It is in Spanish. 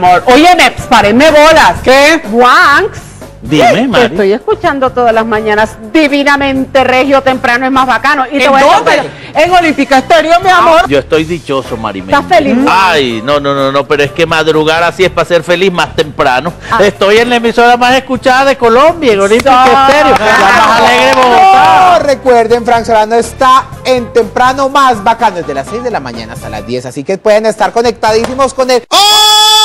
Amor, oye, Neps, parenme bolas. ¿Qué? Wanks. Dime, Te estoy escuchando todas las mañanas. Divinamente regio temprano es más bacano. Y te ¿En dónde? En Olímpica Estéreo, mi ah. amor. Yo estoy dichoso, Marimelda. ¿Estás feliz? Ay, no, no, no, no, pero es que madrugar así es para ser feliz más temprano. Ah. Estoy en la emisora más escuchada de Colombia, en Olímpica Estéreo, la más alegre Bogotá. No, recuerden, Frank Solano está en temprano más bacano, desde las 6 de la mañana hasta las 10, así que pueden estar conectadísimos con el... ¡Oh!